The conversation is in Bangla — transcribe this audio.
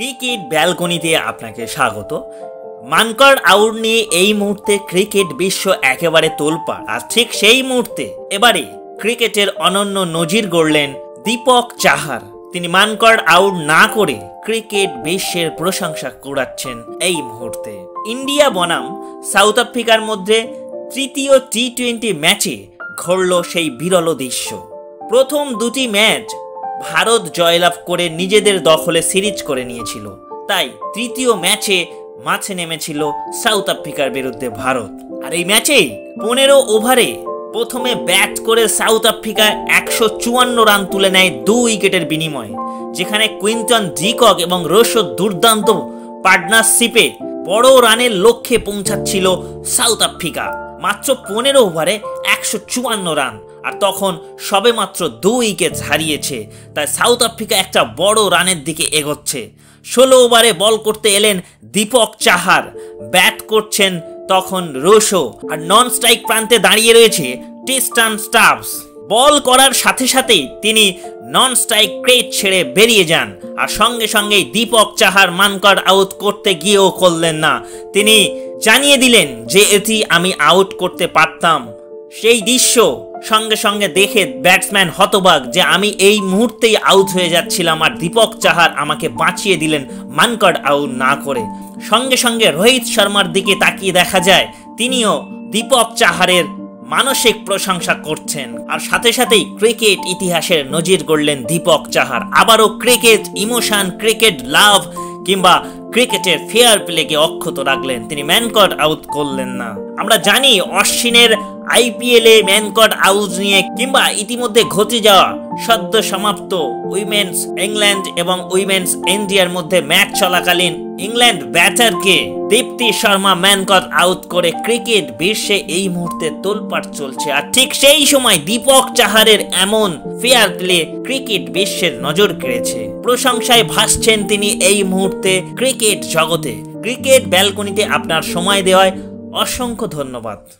ক্রিকেট ব্যালকনিতে আপনাকে স্বাগত। মানকার আউট নিয়ে এই মুহূর্তে ক্রিকেট বিশ্ব একেবারে তোলপাড়, আর ঠিক সেই মুহূর্তে এবারে ক্রিকেটের অনন্য নজির গড়লেন দীপক চাহার। তিনি মানকার আউট না করে ক্রিকেট বিশ্বের প্রশংসা কুড়াচ্ছেন এই মুহূর্তে। ইন্ডিয়া বনাম সাউথ আফ্রিকার মধ্যে তৃতীয় টি টোয়েন্টি ম্যাচে ঘটল সেই বিরল দৃশ্য। প্রথম দুটি ম্যাচ ভারত জয়লাভ করে নিজেদের দখলে সিরিজ করে নিয়েছিল। তাই তৃতীয় ম্যাচে মাঠে নেমেছিল সাউথ আফ্রিকার বিরুদ্ধে ভারত। আর এই ম্যাচেই পনেরো ওভারে প্রথমে ব্যাট করে সাউথ আফ্রিকা একশো চুয়ান্ন রান তুলে নেয় দু উইকেটের বিনিময়ে, যেখানে কুইন্টন ডিকক এবং রোশো দুর্দান্ত পার্টনারশিপে বড় রানের লক্ষ্যে পৌঁছাচ্ছিল সাউথ আফ্রিকা। মাত্র পনেরো ওভারে একশো চুয়ান্ন রান। আর তখন সবে মাত্র দু উইকেট হারিয়েছে। তাই সাউথ আফ্রিকা একটা বড় রানের দিকে এগোচ্ছে। ষোলো ওভারে বল করতে এলেন দীপক চাহার। ব্যাট করছেন তখন রোশো। আর নন স্ট্রাইক প্রান্তে দাঁড়িয়ে রয়েছে টিস্টান স্টাফস বল করার সাথে সাথেই তিনি নন স্ট্রাইক ক্রেট ছেড়ে বেরিয়ে যান। আর সঙ্গে সঙ্গেই দীপক চাহার মানকার আউট করতে গিয়েও করলেন না। তিনি জানিয়ে দিলেন যে এটি আমি আউট করতে পারতাম। সেই দৃশ্য সঙ্গে সঙ্গে দেখে ব্যাটসম্যান হতবাক যে আমি এই মুহূর্তেই আউট হয়ে যাচ্ছিলাম আর দীপক চাহার আমাকে বাঁচিয়ে দিলেন মানকার আউট না করে। সঙ্গে সঙ্গে রোহিত শর্মার দিকে তাকিয়ে দেখা যায়, তিনিও দীপক চাহারের মানসিক প্রশংসা করছেন। আর সাথে সাথেই ক্রিকেট ইতিহাসের নজির গড়লেন দীপক চাহার। আবারও ক্রিকেট ইমোশন, ক্রিকেট লাভ কিংবা ক্রিকেটের ফেয়ার প্লেকে অক্ষত রাখলেন। তিনি ম্যানকট আউট করলেন না। আমরা জানি অশ্বিনের আইপিএল ম্যানকট আউজ নিয়ে কিংবা ইতিমধ্যে ঘটে যাওয়া সদ্য সমাপ্ত উইমেন্স ইংল্যান্ড এবং উইমেন্স ইন্ডিয়ার মধ্যে ম্যাচ চলাকালীন ইংল্যান্ড ব্যাটারকে দীপ্তি শর্মা ম্যানকট আউট করে ক্রিকেট বিশ্বে এই মুহূর্তে তোলপাট চলছে। আর ঠিক সেই সময় দীপক চাহারের এমন ফেয়ার প্লে ক্রিকেট বিশ্বের নজর কেড়েছে। প্রশংসায় ভাসছেন তিনি এই মুহূর্তে ক্রিকেট জগতে। ক্রিকেট ব্যালকনিতে আপনার সময় দেওয়ায় অসংখ্য ধন্যবাদ।